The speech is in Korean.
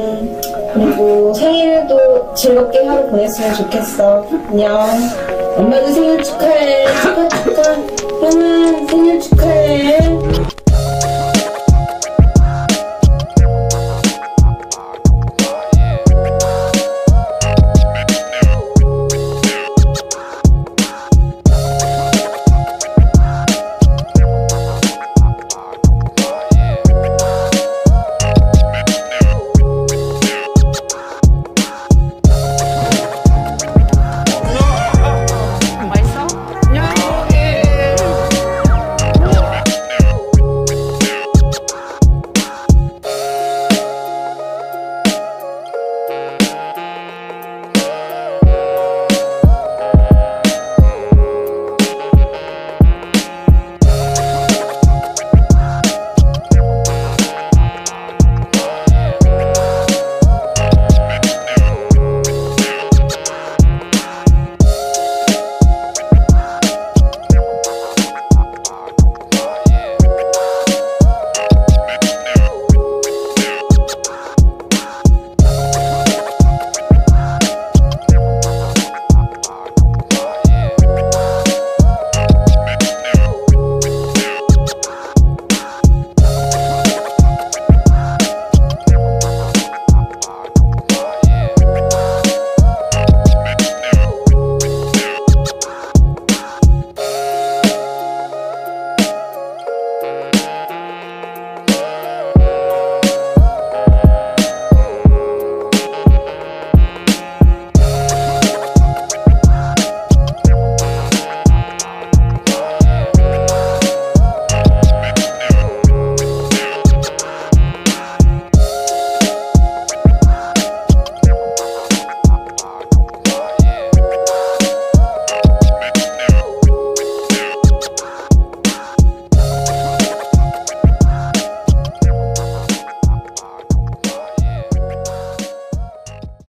음, 그리고 생일도 즐겁게 하루 보냈으면 좋겠어. 안녕. 엄마도 생일 축하해.